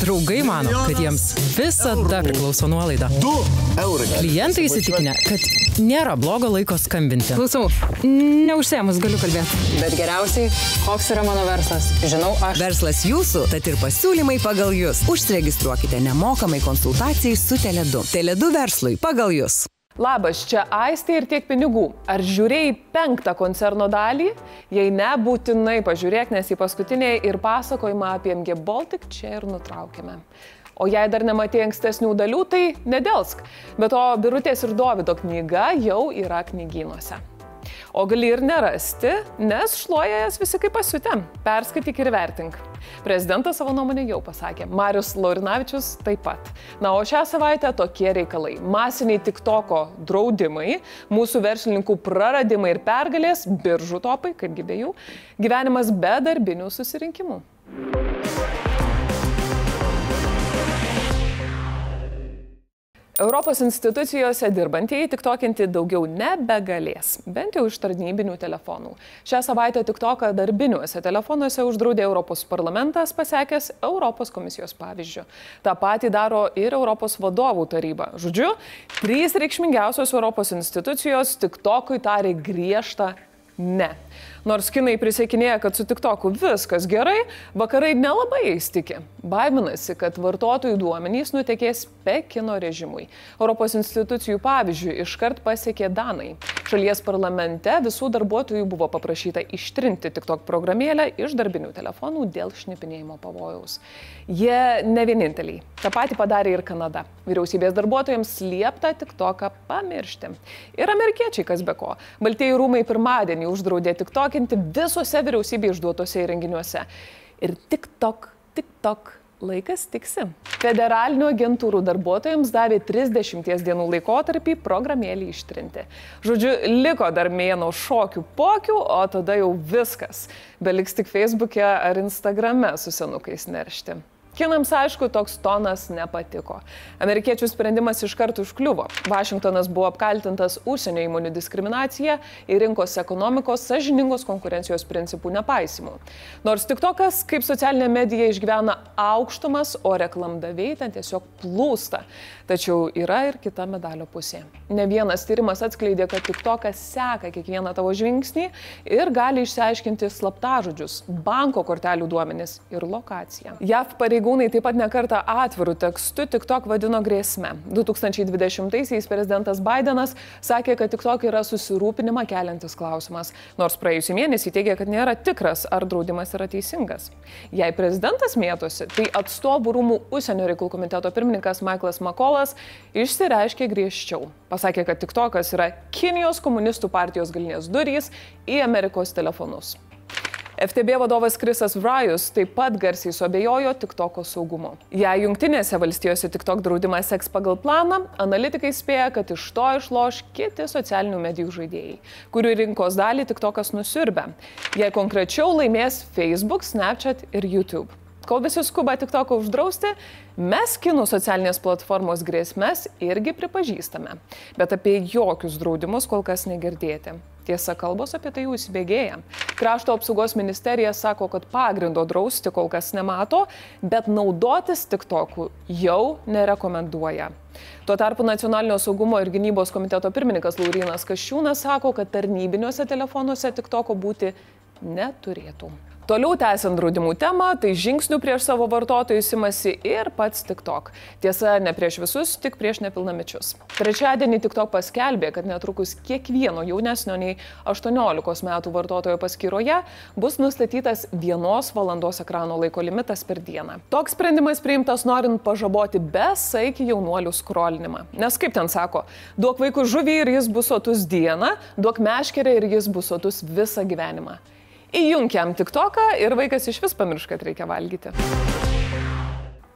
Draugai mano, kad jiems visada priklauso nuolaida. 2 eurai. Klientai įsitikinę, kad nėra blogo laiko skambinti. Klausau, neužsiemus galiu kalbėti. Bet geriausiai, koks yra mano verslas. Žinau, aš. Verslas jūsų, tad ir pasiūlymai pagal jūs. Užsiregistruokite nemokamai konsultacijai su Teledu. Teledu verslui pagal jūs. Labas, čia Aistė ir tiek pinigų. Ar žiūrėjai penktą koncerno dalį? Jei ne, būtinai pažiūrėk, nes į paskutinį ir pasakojimą apie MG Baltic čia ir nutraukėme. O jei dar nematė ankstesnių dalių, tai nedelsk. Bet to Birutės ir Dovido knyga jau yra knygynuose. O gali ir nerasti, nes šluoja jas visi kaip pasiutę. Perskaityk ir vertink. Prezidentas savo nuomonę jau pasakė, Marius Laurinavičius taip pat. Na, o šią savaitę tokie reikalai. Masiniai tik toko draudimai, mūsų verslininkų praradimai ir pergalės, biržų topai, kaip gyvėjų, gyvenimas be darbinių susirinkimų. Europos institucijose dirbantieji tik tokinti daugiau nebegalės, bent jau iš tarnybinių telefonų. Šią savaitę tik toką darbiniuose telefonuose uždraudė Europos parlamentas, pasiekęs Europos komisijos pavyzdžių. Ta pati daro ir Europos vadovų taryba. Žodžiu, trys reikšmingiausios Europos institucijos tik tokui tarė griežtą ne. Nors kinai prisiekinėja, kad su TikToku viskas gerai, vakarai nelabai įstikė. Baiminasi, kad vartotojų duomenys nutekės Pekino režimui. Europos institucijų pavyzdžių iškart pasiekė Danai. Šalies parlamente visų darbuotojų buvo paprašyta ištrinti TikTok programėlę iš darbinių telefonų dėl šnipinėjimo pavojaus. Jie ne vieninteliai. Ta pati padarė ir Kanada. Vyriausybės darbuotojams liepta TikToką pamiršti. Ir amerikiečiai, kas be ko. Baltieji rūmai pirmadienį uždraudė TikTok patenkinti visuose vyriausybė išduotose įrenginiuose. Ir tik tok, tik tok laikas tiksi. Federalinių agentūrų darbuotojams davė 30 dienų laikotarpį programėlį ištrinti. Žodžiu, liko dar mėno šokių pokių, o tada jau viskas. Beliks tik Facebook'e ar Instagram'e su senukais neršti. Kinams, aišku, toks tonas nepatiko. Amerikiečių sprendimas iš karto užkliuvo. Vašingtonas buvo apkaltintas užsienio įmonių diskriminacija ir rinkos ekonomikos sažiningos konkurencijos principų nepaisimu. Nors tik tokas, kaip socialinė medija išgyvena aukštumas, o reklamdaviai ten tiesiog plūsta. Tačiau yra ir kita medalio pusė. Ne vienas tyrimas atskleidė, kad tik tokas seka kiekvieną tavo žingsnį ir gali išsiaiškinti slaptažodžius, banko kortelių duomenis ir lokaciją. JAV pareigūnai pareigūnai taip pat nekarta atvirų tekstų TikTok vadino grėsme. 2020-aisiais prezidentas Bidenas sakė, kad TikTok yra susirūpinimą keliantis klausimas, nors praėjusį mėnesį teigė, kad nėra tikras, ar draudimas yra teisingas. Jei prezidentas mėtosi, tai atstovų rūmų užsienio reikalų komiteto pirmininkas Michaelas Makolas išsireiškė griežčiau. Pasakė, kad TikTokas yra Kinijos komunistų partijos galinės durys į Amerikos telefonus. FTB vadovas Krisas Vrajus taip pat garsiai suabejojo TikToko saugumu. Jei jungtinėse valstijose TikTok draudimas seks pagal planą, analitikai spėja, kad iš to išloš kiti socialinių medijų žaidėjai, kurių rinkos dalį TikTokas nusirbė. Jei konkrečiau laimės Facebook, Snapchat ir YouTube. Kol visi skuba tik toko uždrausti, mes kinų socialinės platformos grėsmės irgi pripažįstame, bet apie jokius draudimus kol kas negirdėti. Tiesa, kalbos apie tai jau įsibėgėja. Krašto apsaugos ministerija sako, kad pagrindo drausti kol kas nemato, bet naudotis tik toku jau nerekomenduoja. Tuo tarpu Nacionalinio saugumo ir gynybos komiteto pirmininkas Laurinas Kaščiūnas sako, kad tarnybiniuose telefonuose tik toko būti neturėtų. Toliau tęsiant draudimų temą, tai žingsnių prieš savo vartotojus imasi ir pats TikTok. Tiesa, ne prieš visus, tik prieš nepilnamečius. Trečiadienį TikTok paskelbė, kad netrukus kiekvieno jaunesnio nei 18 metų vartotojo paskyroje bus nustatytas vienos valandos ekrano laiko limitas per dieną. Toks sprendimas priimtas norint pažaboti besaikį jaunuolių skrolinimą. Nes kaip ten sako, duok vaikų žuvį ir jis bus sotus dieną, duok meškerę ir jis bus sotus visą gyvenimą įjungiam tik toką ir vaikas iš vis pamirš, kad reikia valgyti.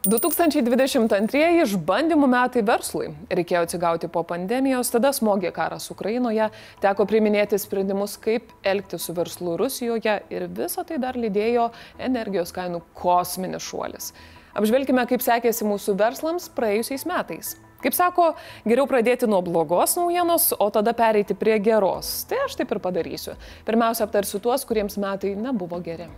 2022 išbandymų metai verslui. Reikėjo atsigauti po pandemijos, tada smogė karas Ukrainoje, teko priminėti sprendimus, kaip elgti su verslu Rusijoje ir visą tai dar lydėjo energijos kainų kosminis šuolis. Apžvelkime, kaip sekėsi mūsų verslams praėjusiais metais. Kaip sako, geriau pradėti nuo blogos naujienos, o tada pereiti prie geros. Tai aš taip ir padarysiu. Pirmiausia, aptarsiu tuos, kuriems metai nebuvo geri.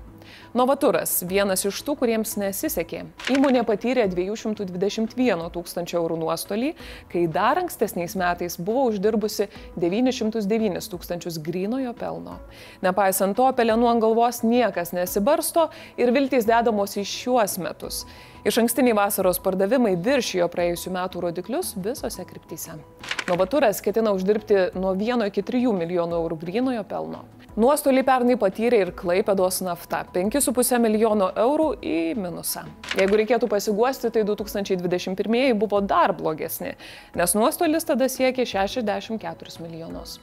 Novaturas - vienas iš tų, kuriems nesisekė. Įmonė patyrė 221 tūkstančio eurų nuostolį, kai dar ankstesniais metais buvo uždirbusi 909 tūkstančius grinojo pelno. Nepaisant to, pelenų ant galvos niekas nesibarsto ir viltys dedamos į šiuos metus. Iš ankstiniai vasaros pardavimai viršijo praėjusių metų rodiklius visose kryptyse. Novaturas ketina uždirbti nuo 1 iki 3 milijonų eurų grynojo pelno. Nuostolį pernai patyrė ir Klaipėdos nafta - 5,5 milijono eurų į minusą. Jeigu reikėtų pasiguosti, tai 2021 buvo dar blogesni, nes nuostolis tada siekė 64 milijonus.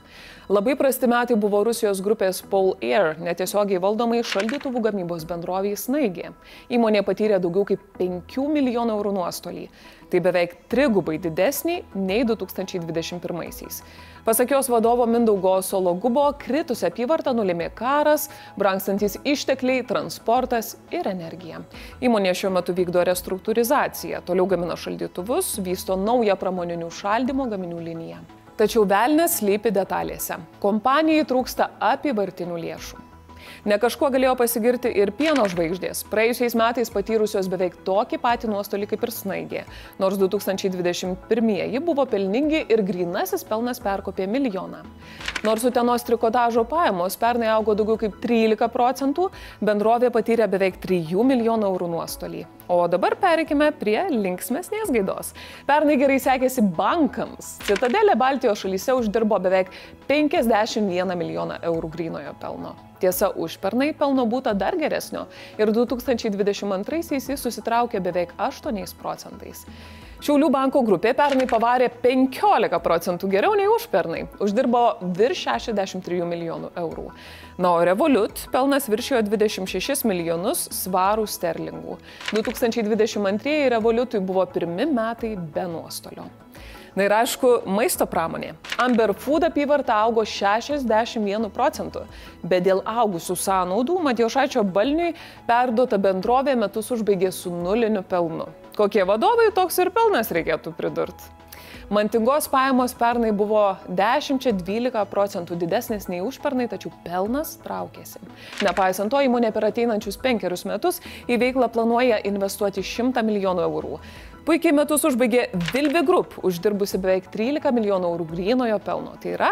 Labai prasti metai buvo Rusijos grupės Pol Air, netiesiogiai valdomai šaldytuvų gamybos bendroviai Snaigė. Įmonė patyrė daugiau kaip 5 milijonų eurų nuostolį. Tai beveik trigubai didesnį nei 2021-aisiais. Pasak jos vadovo Mindaugo Sologubo, kritus apyvartą nulėmė karas, brangstantis ištekliai, transportas ir energija. Įmonė šiuo metu vykdo restruktūrizaciją, toliau gamina šaldytuvus, vysto naują pramoninių šaldymo gaminių liniją. Tačiau velnės lypi detalėse. Kompanijai trūksta apivartinių lėšų. Ne kažkuo galėjo pasigirti ir pieno žvaigždės, praėjusiais metais patyrusios beveik tokį patį nuostolį kaip ir snaigė, nors 2021 buvo pelningi ir grinasis pelnas perkopė milijoną. Nors utenos trikotažo pajamos pernai augo daugiau kaip 13 procentų, bendrovė patyrė beveik 3 milijonų eurų nuostolį. O dabar pereikime prie linksmesnės gaidos. Pernai gerai sekėsi bankams. Citadelė Baltijos šalyse uždirbo beveik 51 milijoną eurų grinojo pelno. Tiesa, užpernai pelno būta dar geresnio ir 2022-aisiais jis susitraukė beveik 8 procentais. Šiaulių banko grupė pernai pavarė 15 procentų geriau nei užpernai, uždirbo virš 63 milijonų eurų. Na, o Revolut pelnas viršijo 26 milijonus svarų sterlingų. 2022 Revolutui buvo pirmi metai be nuostolio. Na ir aišku, maisto pramonė. Amber Food apyvarta augo 61 procentų, bet dėl augusių sąnaudų Matijošaičio balniui perduota bendrovė metus užbaigė su nuliniu pelnu. Kokie vadovai toks ir pelnas reikėtų pridurti. Mantingos pajamos pernai buvo 10-12 procentų didesnės nei užpernai, tačiau pelnas traukėsi. Nepaisant to, įmonė per ateinančius penkerius metus į veiklą planuoja investuoti 100 milijonų eurų. Puikiai metus užbaigė Vilvi Group, uždirbusi beveik 13 milijonų eurų grynojo pelno. Tai yra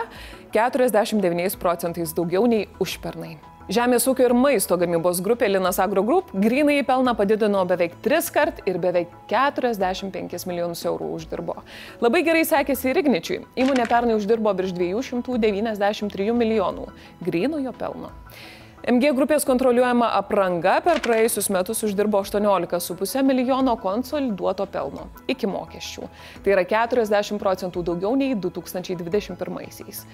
49 procentais daugiau nei užpernai. Žemės ūkio ir maisto gamybos grupė Linas Agro Group grinai pelną padidino beveik 3 kart ir beveik 45 milijonus eurų uždirbo. Labai gerai sekėsi ir Igničiui. Įmonė pernai uždirbo virš 293 milijonų grinojo pelno. MG grupės kontroliuojama apranga per praėjusius metus uždirbo 18,5 milijono konsoliduoto pelno iki mokesčių. Tai yra 40 procentų daugiau nei 2021-aisiais.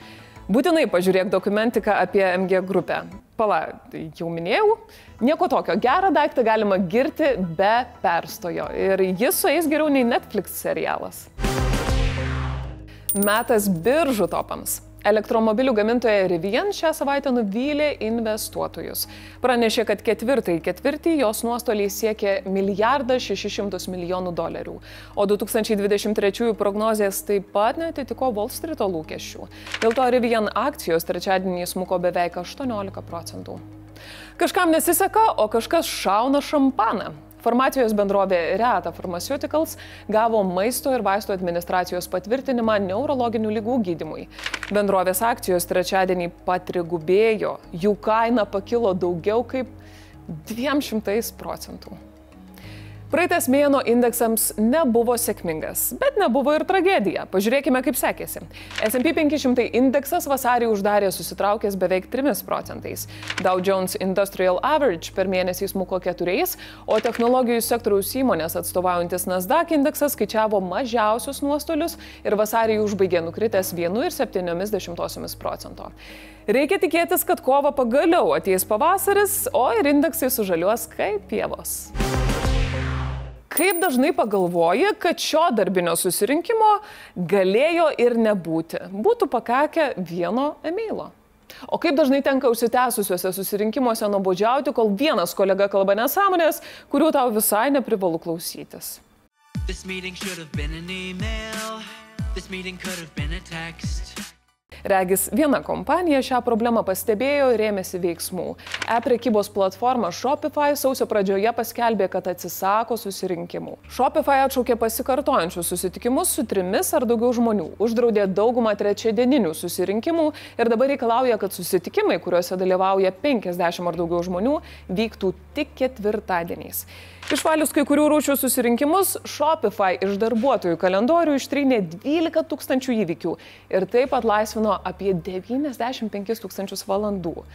Būtinai pažiūrėk dokumentiką apie MG grupę. Pala, jau minėjau, nieko tokio. Gerą daiktą galima girti be perstojo. Ir jis sueis geriau nei Netflix serialas. Metas biržų topams. Elektromobilių gamintoja Rivian šią savaitę nuvylė investuotojus. Pranešė, kad ketvirtai ketvirtį jos nuostoliai siekė 1 600 milijonų dolerių, o 2023 prognozijas taip pat netitiko Wall Street lūkesčių. Dėl to Rivian akcijos trečiadienį smuko beveik 18 procentų. Kažkam nesiseka, o kažkas šauna šampaną. Farmacijos bendrovė Reata Pharmaceuticals gavo maisto ir vaistų administracijos patvirtinimą neurologinių lygų gydimui. Bendrovės akcijos trečiadienį patrigubėjo, jų kaina pakilo daugiau kaip 200 procentų. Praeitas mėno indeksams nebuvo sėkmingas, bet nebuvo ir tragedija. Pažiūrėkime, kaip sekėsi. SP 500 indeksas vasarį uždarė susitraukęs beveik 3 procentais. Dow Jones Industrial Average per mėnesį smuko 4, o technologijų sektoriaus įmonės atstovaujantis Nasdaq indeksas skaičiavo mažiausius nuostolius ir vasarį užbaigė nukritęs 1,7 procento. Reikia tikėtis, kad kovo pagaliau ateis pavasaris, o ir indeksai sužaliuos kaip pievos. Kaip dažnai pagalvoji, kad šio darbinio susirinkimo galėjo ir nebūti. Būtų pakakę vieno emailo. O kaip dažnai tenka užsitęsusiuose susirinkimuose nuobodžiauti, kol vienas kolega kalba nesąmonės, kurių tau visai neprivalu klausytis. Regis viena kompanija šią problemą pastebėjo ir ėmėsi veiksmų. E-prekybos platforma Shopify sausio pradžioje paskelbė, kad atsisako susirinkimų. Shopify atšaukė pasikartojančius susitikimus su trimis ar daugiau žmonių, uždraudė daugumą trečiadieninių susirinkimų ir dabar reikalauja, kad susitikimai, kuriuose dalyvauja 50 ar daugiau žmonių, vyktų tik ketvirtadieniais. Išvalius kai kurių rūšių susirinkimus, Shopify iš darbuotojų kalendorių ištrynė 12 tūkstančių įvykių ir taip atlaisvino apie 95 tūkstančius valandų.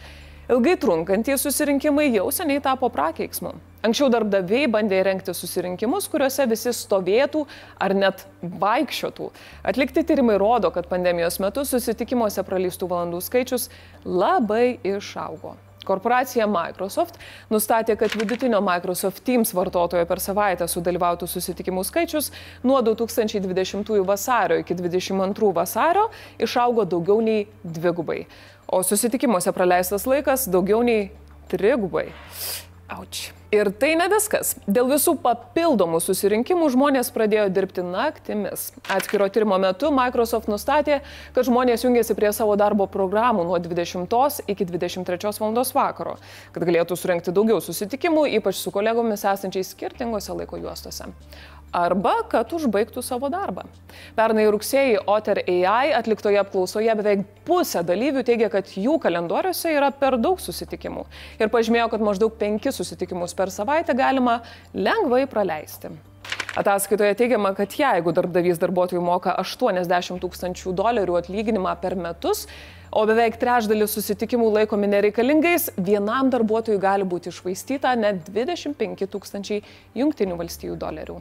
Ilgai trunkantys susirinkimai jau seniai tapo prakeiksmu. Anksčiau darbdaviai bandė rengti susirinkimus, kuriuose visi stovėtų ar net vaikščiotų. Atlikti tyrimai rodo, kad pandemijos metu susitikimuose praleistų valandų skaičius labai išaugo. Korporacija Microsoft nustatė, kad vidutinio Microsoft Teams vartotojo per savaitę sudalyvautų susitikimų skaičius nuo 2020 vasario iki 2022 vasario išaugo daugiau nei dvigubai, o susitikimuose praleistas laikas daugiau nei trigubai. Auč. Ir tai ne viskas. Dėl visų papildomų susirinkimų žmonės pradėjo dirbti naktimis. Atskiro tyrimo metu Microsoft nustatė, kad žmonės jungiasi prie savo darbo programų nuo 20 iki 23 val. vakaro, kad galėtų surenkti daugiau susitikimų, ypač su kolegomis esančiais skirtingose laiko juostose arba kad užbaigtų savo darbą. Pernai rugsėjai Otter AI atliktoje apklausoje beveik pusė dalyvių teigia, kad jų kalendoriuose yra per daug susitikimų ir pažymėjo, kad maždaug penkis susitikimus per savaitę galima lengvai praleisti. Ataskaitoje teigiama, kad jeigu darbdavys darbuotojų moka 80 tūkstančių dolerių atlyginimą per metus, o beveik trečdalis susitikimų laikomi nereikalingais, vienam darbuotojui gali būti išvaistyta net 25 tūkstančiai jungtinių valstybių dolerių.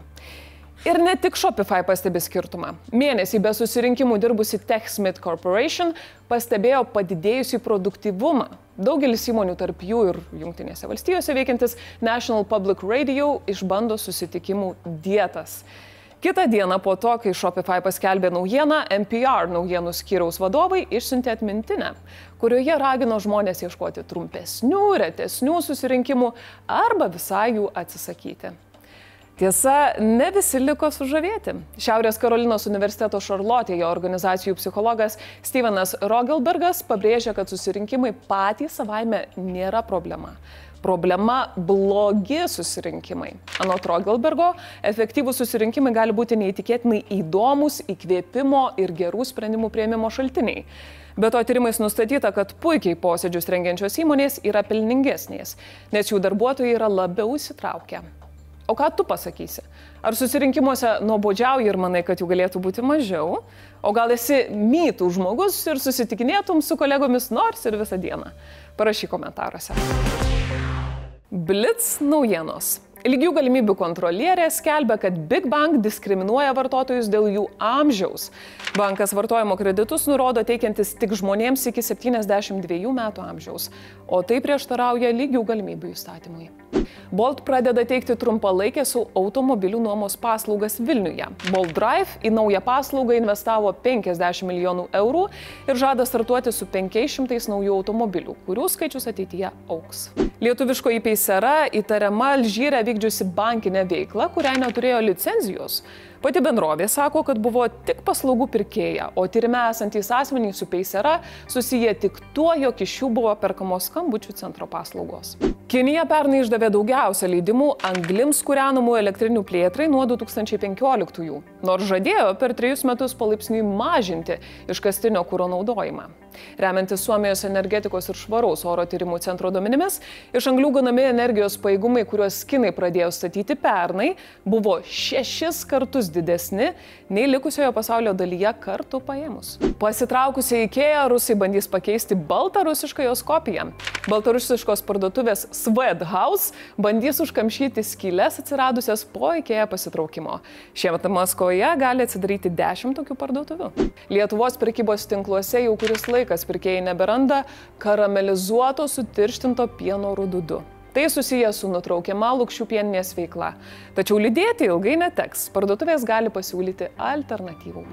Ir ne tik Shopify pastebi skirtumą. Mėnesį be susirinkimų dirbusi TechSmith Corporation pastebėjo padidėjusį produktivumą. Daugelis įmonių, tarp jų ir Junktinėse valstijose veikiantis National Public Radio, išbando susitikimų dietas. Kita diena po to, kai Shopify paskelbė naujieną, NPR naujienų skyriaus vadovai išsiuntė atmintinę, kurioje ragino žmonės ieškoti trumpesnių, retesnių susirinkimų arba visai jų atsisakyti. Tiesa, ne visi liko sužavėti. Šiaurės Karolinos universiteto Šarlotėje organizacijų psichologas Stevenas Rogelbergas pabrėžia, kad susirinkimai patys savaime nėra problema. Problema - blogi susirinkimai. Anot Rogelbergo, efektyvūs susirinkimai gali būti neįtikėtinai įdomus, įkvėpimo ir gerų sprendimų prieimimo šaltiniai. Be to tyrimais nustatyta, kad puikiai posėdžius rengiančios įmonės yra pelningesnės, nes jų darbuotojai yra labiau įsitraukę. O ką tu pasakysi? Ar susirinkimuose nuobodžiauji ir manai, kad jų galėtų būti mažiau? O gal esi mytų žmogus ir susitikinėtum su kolegomis nors ir visą dieną? Parašyk komentaruose. Blitz naujienos. Lygių galimybių kontrolierė skelbia, kad Big Bank diskriminuoja vartotojus dėl jų amžiaus. Bankas vartojimo kreditus nurodo teikiantis tik žmonėms iki 72 metų amžiaus, o tai prieštarauja lygių galimybių įstatymui. Bolt pradeda teikti trumpalaikės automobilių nuomos paslaugas Vilniuje. Bolt Drive į naują paslaugą investavo 50 milijonų eurų ir žada startuoti su 500 naujų automobilių, kurių skaičius ateityje auks. Lietuviško įpeisera įtariama Alžyrė vykdžiusi bankinę veiklą, kuriai neturėjo licenzijos. Pati bendrovė sako, kad buvo tik paslaugų pirkėja, o tyrime esantys asmenys su peisera susiję tik tuo, jog iš jų buvo perkamos skambučių centro paslaugos. Kinija pernai išdavė daugiausia leidimų anglims kūrenamų elektrinių plėtrai nuo 2015-ųjų, nors žadėjo per trejus metus palaipsniui mažinti iškastinio kūro naudojimą. Remiantis Suomijos energetikos ir švaraus oro tyrimų centro duomenimis, iš anglių ganami energijos paėgumai, kuriuos kinai pradėjo statyti pernai, buvo šešis kartus didesni nei likusioje pasaulio dalyje kartu paėmus. Pasitraukusią IKEA rusai bandys pakeisti baltarusišką jos kopiją. Baltarusiškos parduotuvės Swed House bandys užkamšyti skylės atsiradusias po IKEA pasitraukimo. Šiemet Maskvoje gali atsidaryti 10 tokių parduotuvių. Lietuvos prekybos tinkluose jau kuris laikas pirkėjai neberanda karamelizuoto sutirštinto pieno rududu. Tai susijęs su nutraukiama lūkščių pieninės veikla. Tačiau lydėti ilgai neteks. Parduotuvės gali pasiūlyti alternatyvų.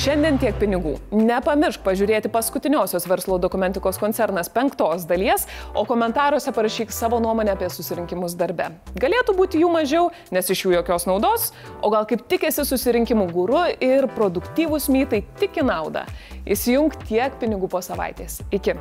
Šiandien tiek pinigų. Nepamiršk pažiūrėti paskutiniosios verslo dokumentikos koncernas penktos dalies, o komentaruose parašyk savo nuomonę apie susirinkimus darbe. Galėtų būti jų mažiau, nes iš jų jokios naudos, o gal kaip tikėsi susirinkimų guru ir produktyvūs mytai tik į naudą. Įsijung tiek pinigų po savaitės. Iki.